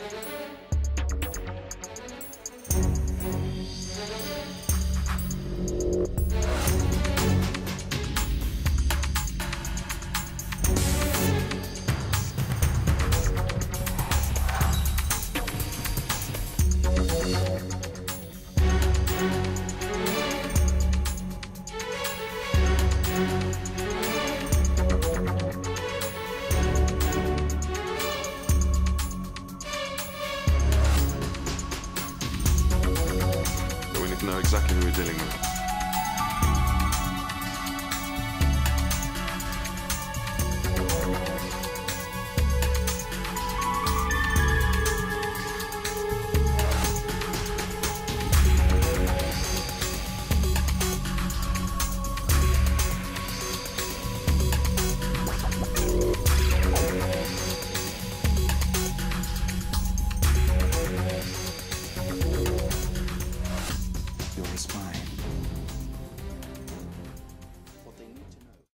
But know exactly who we're dealing with.